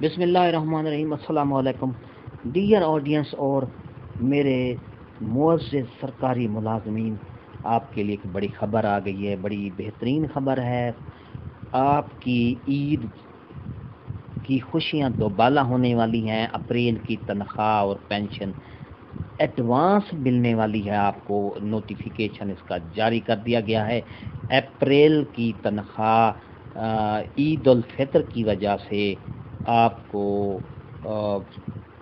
बिसमीम अल्लाम dear audience और मेरे मुआज़ सरकारी मुलाजमीन, आपके लिए एक बड़ी ख़बर आ गई है। बड़ी बेहतरीन ख़बर है। आपकी ईद की खुशियाँ दोबाला होने वाली हैं। अप्रैल की तनख्वाह और पेंशन एडवांस मिलने वाली है। आपको नोटिफिकेशन इसका जारी कर दिया गया है। अप्रैल की तनख्वाह ईद उल फितर की वजह से आपको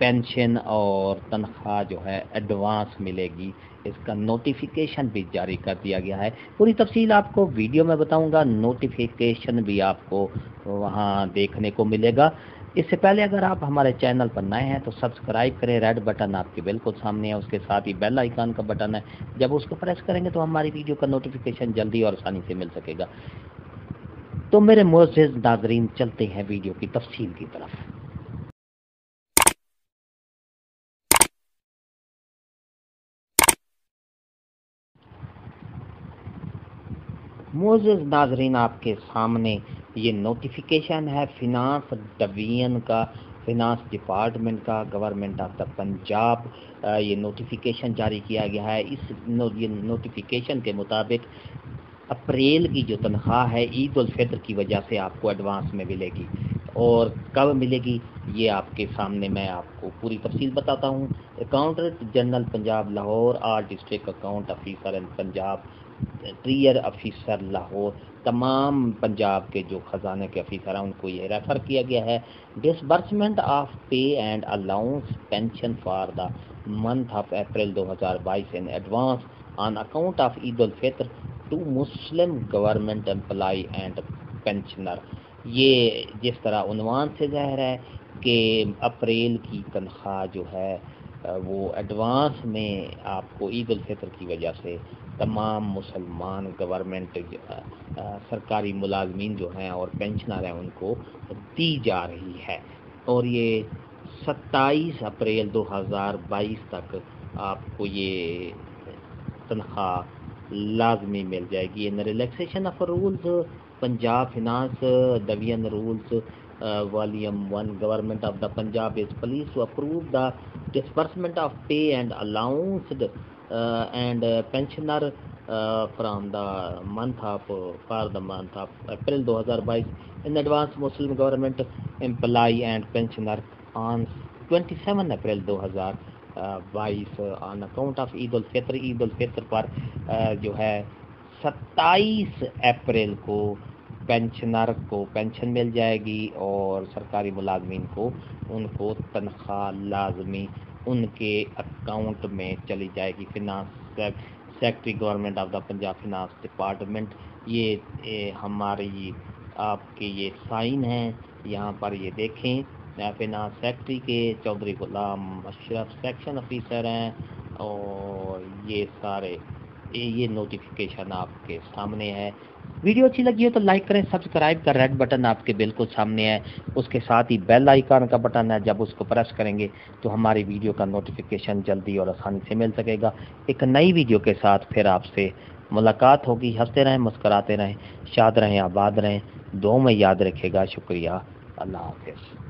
पेंशन और तनख्वाह जो है एडवांस मिलेगी। इसका नोटिफिकेशन भी जारी कर दिया गया है। पूरी तफसील आपको वीडियो में बताऊँगा। नोटिफिकेशन भी आपको वहाँ देखने को मिलेगा। इससे पहले अगर आप हमारे चैनल पर नए हैं तो सब्सक्राइब करें। रेड बटन आपके बिल्कुल सामने है। उसके साथ ही बेल आइकन का बटन है। जब उसको प्रेस करेंगे तो हमारी वीडियो का नोटिफिकेशन जल्दी और आसानी से मिल सकेगा। तो मेरे मोज़ नाजरीन चलते हैं वीडियो की तफसील की तरफ़। मोज़ नाजरीन आपके सामने ये नोटिफिकेशन है फिनांस डिवीज़न का फिनांस डिपार्टमेंट का गवर्नमेंट ऑफ़ द पंजाब ये नोटिफिकेशन जारी किया गया है। इस नो, ये नोटिफिकेशन के मुताबिक अप्रैल की जो तनख्वाह है, ईद फितर की वजह से आपको एडवांस में मिलेगी। और कब मिलेगी, ये आपके सामने मैं आपको पूरी तफसील बताता हूँ। Accountant general Punjab Lahore or district account officer and Punjab treasury officer Lahore तमाम पंजाब के जो ख़जाने के ऑफिसर हैं, उनको ये रेफ़र किया गया है। Disbursement of pay and allowance pension for the month of April 2022 in advance on account of Eid ul Fitr to Muslim government employee and pensioner. ये जिस तरह उनवान से ज़ाहिर है कि अप्रैल की तनख्वाह जो है वो एडवांस में आपको ईद फितर की वजह से तमाम मुसलमान गवर्नमेंट सरकारी मुलाजमीन जो हैं और पेंशनर हैं उनको दी जा रही है। और ये 27 अप्रैल 2022 तक आपको ये तनख्वाह लाजमी मिल जाएगी। In relaxation of rules Punjab finance division rules volume one government of the Punjab is please to approve the disbursement of pay and allowances and pensioner from the month of for the month of April 2022 in advance Muslim government employee and pensioner on 27 April 2000 बाईस on account of Eid ul Fitr Eid ul Fitr पर जो है सत्ताईस अप्रैल को pensioner को pension मिल जाएगी और सरकारी मुलाजमीन को उनको तनख्वाह लाजमी उनके अकाउंट में चली जाएगी। Finance secretary government of the Punjab finance department ये, ये हमारी आपके ये साइन हैं। यहाँ पर ये देखें। फिनांस सेक्रेटरी के चौधरी गुलाम अशरफ सेक्शन ऑफिसर हैं और ये सारे, ये नोटिफिकेशन आपके सामने है। वीडियो अच्छी लगी हो तो लाइक करें सब्सक्राइब का रेड बटन आपके बिल्कुल सामने है। उसके साथ ही बेल आइकन का बटन है, जब उसको प्रेस करेंगे तो हमारी वीडियो का नोटिफिकेशन जल्दी और आसानी से मिल सकेगा। एक नई वीडियो के साथ फिर आपसे मुलाकात होगी। हँसते रहें, मुस्कराते रहें, शाद रहें, आबाद रहें। दो में याद रखेगा शुक्रिया। अल्लाह हाफिज़।